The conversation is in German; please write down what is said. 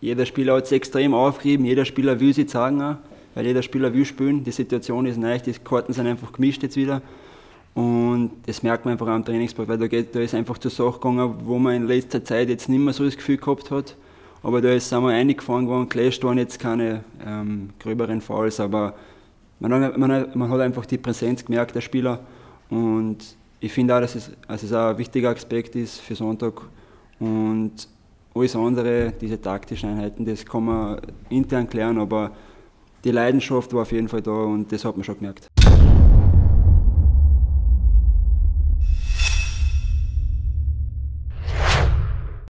jeder Spieler hat es extrem aufgerieben, jeder Spieler will sich zeigen, auch, weil jeder Spieler will spielen. Die Situation ist neu, die Karten sind einfach gemischt jetzt wieder. Und das merkt man einfach am Trainingspark, weil da, geht, da ist einfach zur Sache gegangen, wo man in letzter Zeit jetzt nicht mehr so das Gefühl gehabt hat. Aber da ist, sind wir eingefahren geworden, gelöscht waren jetzt keine ähm, gröberen Falls, aber man, man, man, hat einfach die Präsenz gemerkt, der Spieler. Und ich finde auch, dass es, dass es auch ein wichtiger Aspekt ist für Sonntag. Und alles andere, diese taktischen Einheiten, das kann man intern klären, aber die Leidenschaft war auf jeden Fall da und das hat man schon gemerkt.